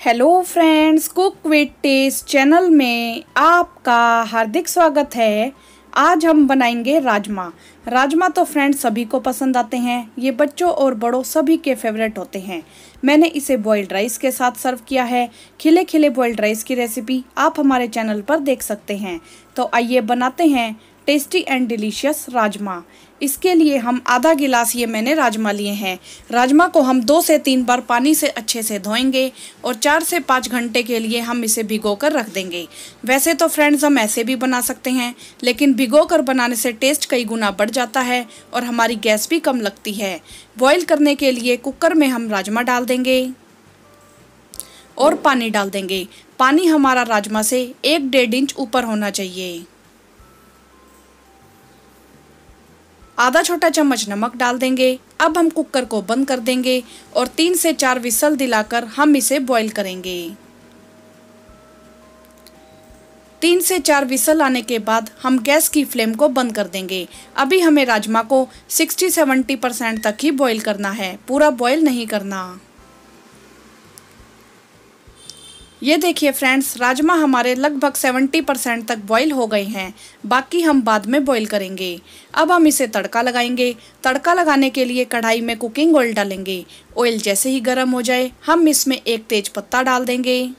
Hello friends cook with taste channel में आपका हार्दिक स्वागत है। आज हम बनाएँगे राजमा। राजमा तो फ्रेंड्स सभी को पसंद आते हैं। ये बच्चों और बड़ों सभी के फेवरेट होते हैं। मैंने इसे बॉइल्ड राइस के साथ सर्व किया है। खिले खिले बॉइल्ड राइस की रेसिपी आप हमारे चैनल पर देख सकते हैं। तो आइए बनाते हैं टेस्टी एंड डिलीशियस राजमा इसके लिए हम आधा गिलास ये मैंने राजमा लिए हैं। राजमा को हम दो से तीन बार पानी से अच्छे से धोएँगे और चार से पाँच घंटे के लिए हम इसे भिगो कर रख देंगे। वैसे तो फ्रेंड्स हम ऐसे भी बना सकते हैं, लेकिन भिगो कर बनाने से टेस्ट कई गुना बढ़ जाता है और हमारी गैस भी कम लगती है। बॉयल करने के लिए कुकर में हम राजमा डाल देंगे और पानी डाल देंगे। पानी हमारा राजमा से एक डेढ़ इंच ऊपर होना चाहिए। आधा छोटा चम्मच नमक डाल देंगे। अब हम कुकर को बंद कर देंगे और तीन से चार विसल दिलाकर हम इसे बॉईल करेंगे। तीन से चार विसल आने के बाद हम गैस की फ्लेम को बंद कर देंगे। अभी हमें राजमा को 60-70 परसेंट तक ही बॉईल करना है। पूरा बॉईल नहीं करना। ये देखिए फ्रेंड्स राजमा हमारे लगभग 70 परसेंट तक बॉईल हो गए हैं। बाकी हम बाद में बॉईल करेंगे। अब हम इसे तड़का लगाएँगे। तड़का लगाने के लिए कढ़ाई में कुकिंग ऑयल डालेंगे। ऑयल जैसे ही गर्म हो जाए, हम इसमें एक तेज पत्ता डाल देंगे।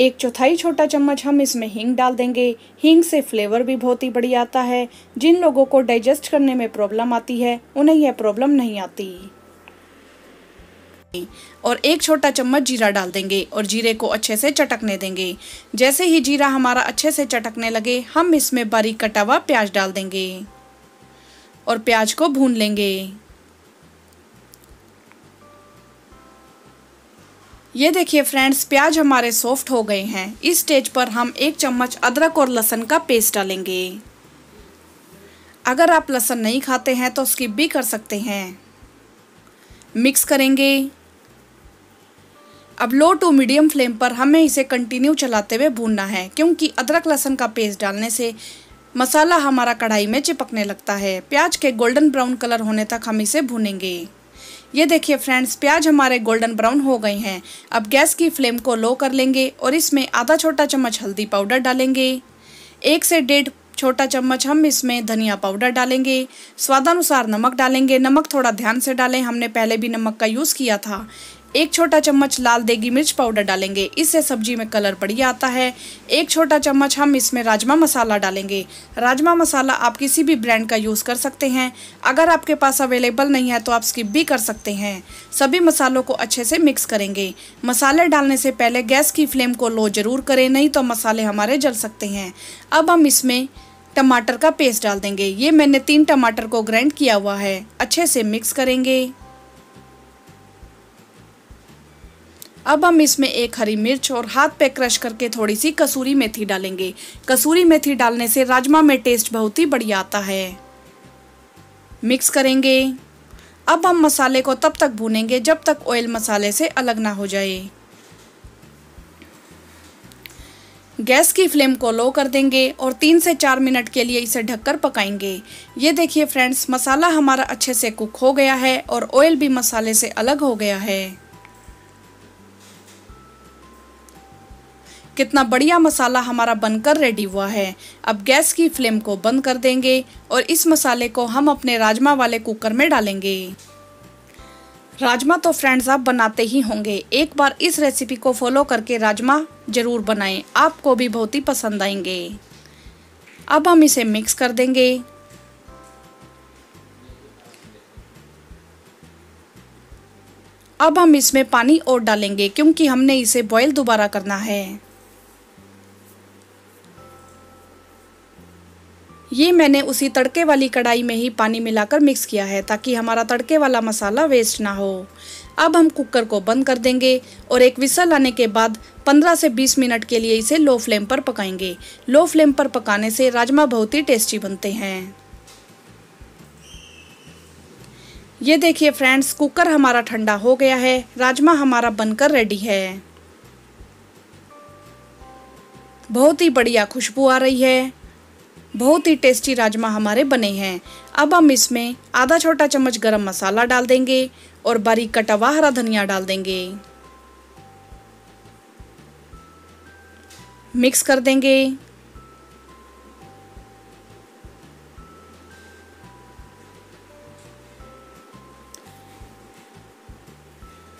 एक चौथाई छोटा चम्मच हम इसमें हींग डाल देंगे। हींग से फ्लेवर भी बहुत ही बढ़िया आता है। जिन लोगों को डाइजेस्ट करने में प्रॉब्लम आती है, उन्हें यह प्रॉब्लम नहीं आती। और एक छोटा चम्मच जीरा डाल देंगे और जीरे को अच्छे से चटकने देंगे। जैसे ही जीरा हमारा अच्छे से चटकने लगे, हम इसमें बारीक कटा हुआ प्याज डाल देंगे और प्याज को भून लेंगे। ये देखिए फ्रेंड्स, प्याज हमारे सॉफ्ट हो गए हैं। इस स्टेज पर हम एक चम्मच अदरक और लहसुन का पेस्ट डालेंगे। अगर आप लहसुन नहीं खाते हैं तो स्किप भी कर सकते हैं। मिक्स करेंगे। अब लो टू मीडियम फ्लेम पर हमें इसे कंटिन्यू चलाते हुए भूनना है, क्योंकि अदरक लहसुन का पेस्ट डालने से मसाला हमारा कढ़ाई में चिपकने लगता है। प्याज के गोल्डन ब्राउन कलर होने तक हम इसे भूनेंगे। ये देखिए फ्रेंड्स प्याज हमारे गोल्डन ब्राउन हो गए हैं। अब गैस की फ्लेम को लो कर लेंगे और इसमें आधा छोटा चम्मच हल्दी पाउडर डालेंगे। एक से डेढ़ छोटा चम्मच हम इसमें धनिया पाउडर डालेंगे। स्वादानुसार नमक डालेंगे। नमक थोड़ा ध्यान से डालें। हमने पहले भी नमक का यूज़ किया था। एक छोटा चम्मच लाल देगी मिर्च पाउडर डालेंगे। इससे सब्ज़ी में कलर बढ़िया आता है। एक छोटा चम्मच हम इसमें राजमा मसाला डालेंगे। राजमा मसाला आप किसी भी ब्रांड का यूज़ कर सकते हैं। अगर आपके पास अवेलेबल नहीं है तो आप स्किप भी कर सकते हैं। सभी मसालों को अच्छे से मिक्स करेंगे। मसाले डालने से पहले गैस की फ्लेम को लो ज़रूर करें, नहीं तो मसाले हमारे जल सकते हैं। अब हम इसमें टमाटर का पेस्ट डाल देंगे। ये मैंने तीन टमाटर को ग्राइंड किया हुआ है। अच्छे से मिक्स करेंगे। अब हम इसमें एक हरी मिर्च और हाथ पे क्रश करके थोड़ी सी कसूरी मेथी डालेंगे। कसूरी मेथी डालने से राजमा में टेस्ट बहुत ही बढ़िया आता है। मिक्स करेंगे। अब हम मसाले को तब तक भूनेंगे जब तक ऑयल मसाले से अलग ना हो जाए। गैस की फ्लेम को लो कर देंगे और तीन से चार मिनट के लिए इसे ढककर पकाएँगे। ये देखिए फ्रेंड्स, मसाला हमारा अच्छे से कुक हो गया है और ऑयल भी मसाले से अलग हो गया है। कितना बढ़िया मसाला हमारा बनकर रेडी हुआ है। अब गैस की फ्लेम को बंद कर देंगे और इस मसाले को हम अपने राजमा वाले कुकर में डालेंगे। राजमा तो फ्रेंड्स आप बनाते ही होंगे। एक बार इस रेसिपी को फॉलो करके राजमा ज़रूर बनाएँ। आपको भी बहुत ही पसंद आएँगे। अब हम इसे मिक्स कर देंगे। अब हम इसमें पानी और डालेंगे क्योंकि हमने इसे बॉईल दोबारा करना है। ये मैंने उसी तड़के वाली कढ़ाई में ही पानी मिलाकर मिक्स किया है ताकि हमारा तड़के वाला मसाला वेस्ट ना हो। अब हम कुकर को बंद कर देंगे और एक विसल आने के बाद 15 से 20 मिनट के लिए इसे लो फ्लेम पर पकाएँगे। लो फ्लेम पर पकाने से राजमा बहुत ही टेस्टी बनते हैं। ये देखिए फ्रेंड्स कुकर हमारा ठंडा हो गया है। राजमा हमारा बनकर रेडी है। बहुत ही बढ़िया खुशबू आ रही है। बहुत ही टेस्टी राजमा हमारे बने हैं। अब हम इसमें आधा छोटा चम्मच गरम मसाला डाल देंगे और बारीक कटा हुआ हरा धनिया डाल देंगे। मिक्स कर देंगे।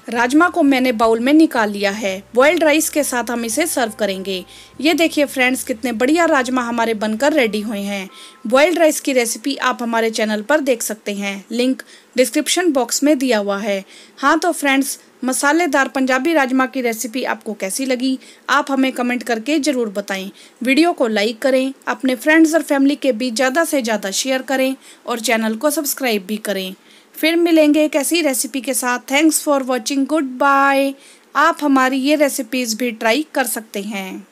राजमा को मैंने बाउल में निकाल लिया है। बॉइल्ड राइस के साथ हम इसे सर्व करेंगे। ये देखिए फ्रेंड्स, कितने बढ़िया राजमा हमारे बनकर रेडी हुए हैं। बॉइल्ड राइस की रेसिपी आप हमारे चैनल पर देख सकते हैं। लिंक डिस्क्रिप्शन बॉक्स में दिया हुआ है। हाँ तो फ्रेंड्स, मसालेदार पंजाबी राजमा की रेसिपी आपको कैसी लगी, आप हमें कमेंट करके ज़रूर बताएँ। वीडियो को लाइक करें, अपने फ्रेंड्स और फैमिली के बीच ज़्यादा से ज़्यादा शेयर करें और चैनल को सब्सक्राइब भी करें। फिर मिलेंगे एक ऐसी रेसिपी के साथ. Thanks for watching goodbye आप हमारी ये रेसिपीज़ भी ट्राई कर सकते हैं.